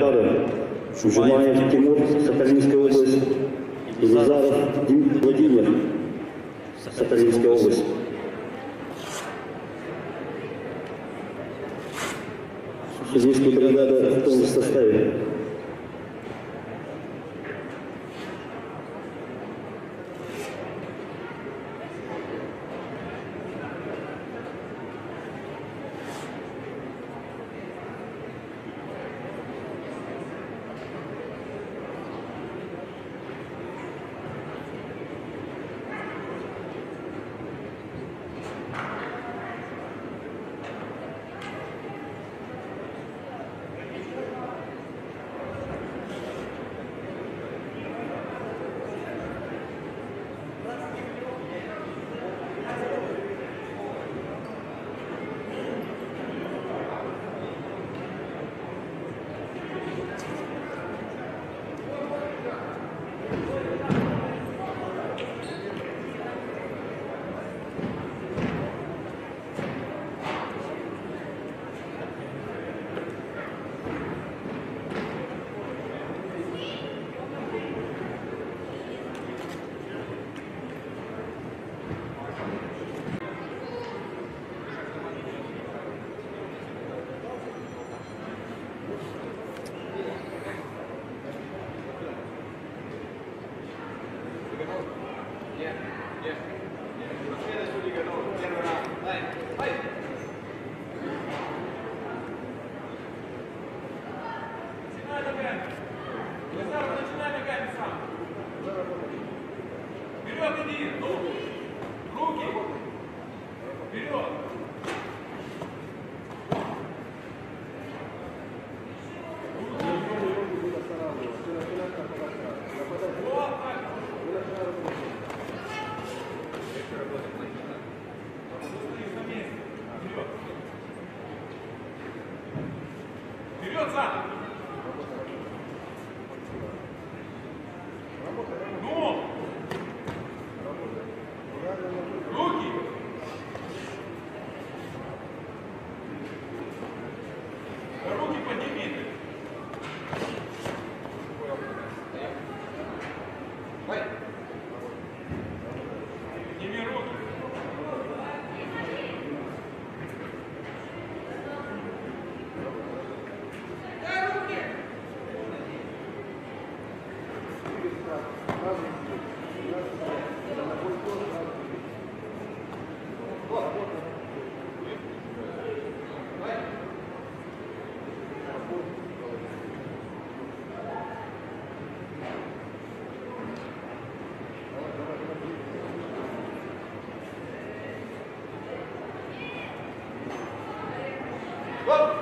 Бада, Жумаев Тимур, Сахалинская область, Елизаров Дим- Владимир, Сахалинская область. Судейская бригада в том же составе. Вперед иди! Ну! Whoa!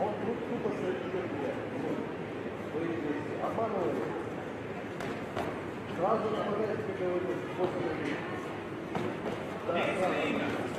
Он тупо следит обманывали. А Сразу на говорю, сколько Да, да.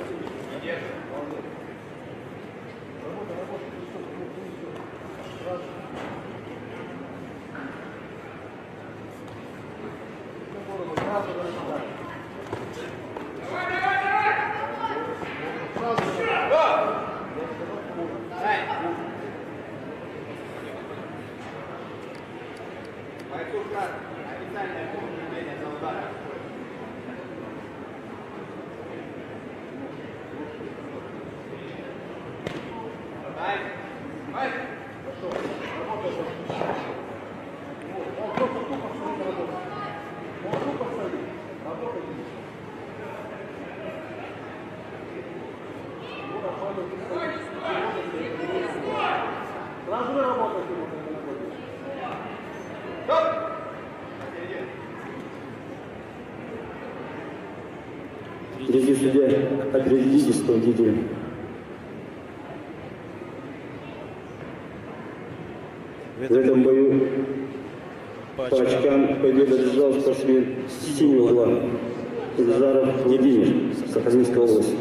Нападай. Третий судья, определите исполнителя. В этом бою по очкам победу одержал спортсмен синего угла. Илзаров Владимир, Сахалинская область.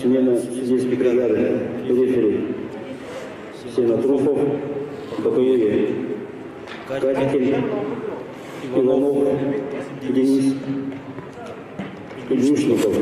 Смена судейской бригады, рефери. Сена Труфов, Бакуеве, Катькин, Иванов, Денис, Ильюшников,